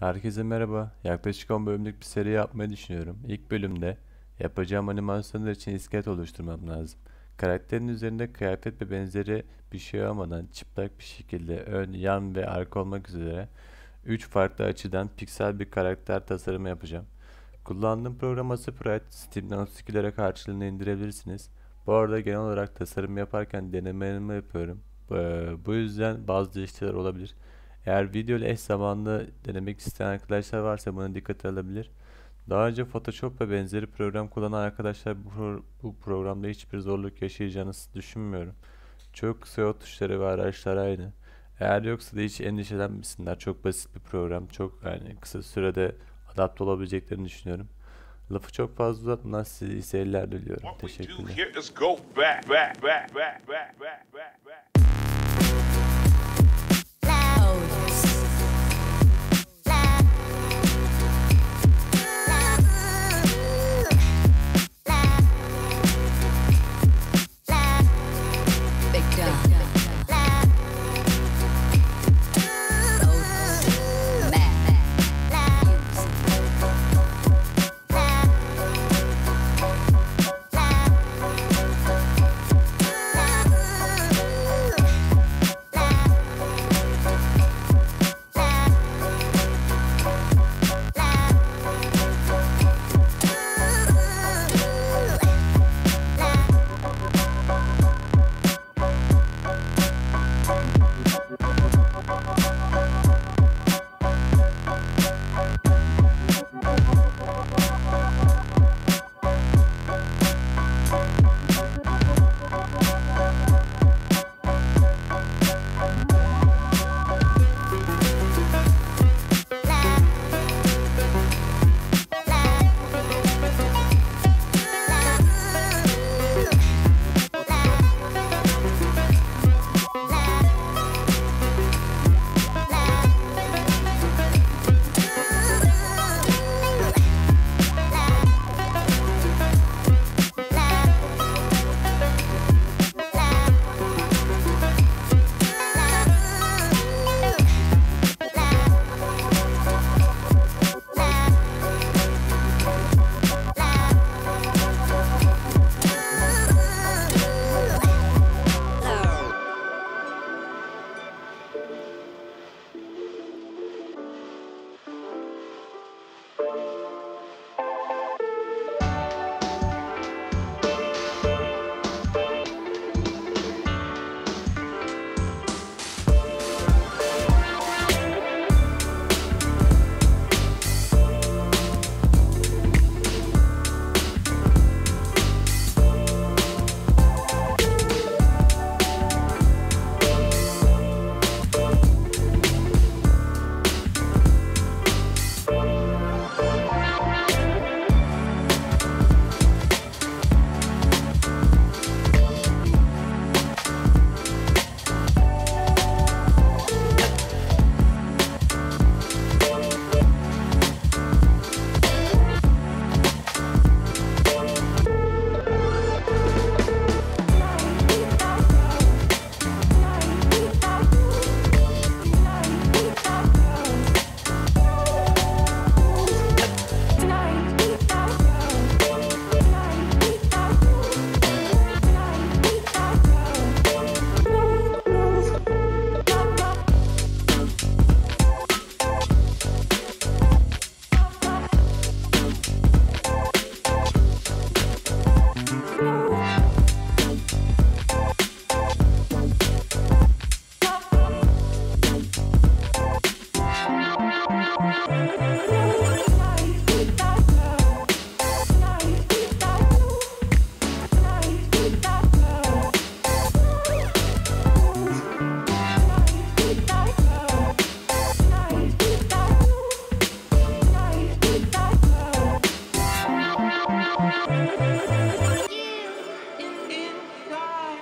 Herkese merhaba. Yaklaşık 10 bölümlük bir seri yapmayı düşünüyorum. İlk bölümde yapacağım animasyonlar için iskelet oluşturmam lazım. Karakterin üzerinde kıyafet ve benzeri bir şey olmadan çıplak bir şekilde ön, yan ve arka olmak üzere 3 farklı açıdan piksel bir karakter tasarımı yapacağım. Kullandığım program Sprite, Steam'den 32 lira karşılığında indirebilirsiniz. Bu arada genel olarak tasarım yaparken denemelerimi yapıyorum. Ee, Bu yüzden bazı değişiklikler olabilir. Eğer video ile eş zamanlı denemek isteyen arkadaşlar varsa bunu dikkate alabilir. Daha önce Photoshop ve benzeri program kullanan arkadaşlar bu, pro- bu programda hiçbir zorluk yaşayacağınızı düşünmüyorum. Çok yol tuşları ve araçlar aynı. Eğer yoksa da hiç endişelenmesinler. Çok basit bir program. Çok yani kısa sürede adapte olabileceklerini düşünüyorum. Lafı çok fazla uzatmadan size iyi seyirler diliyorum. Teşekkürler.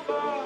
Bye.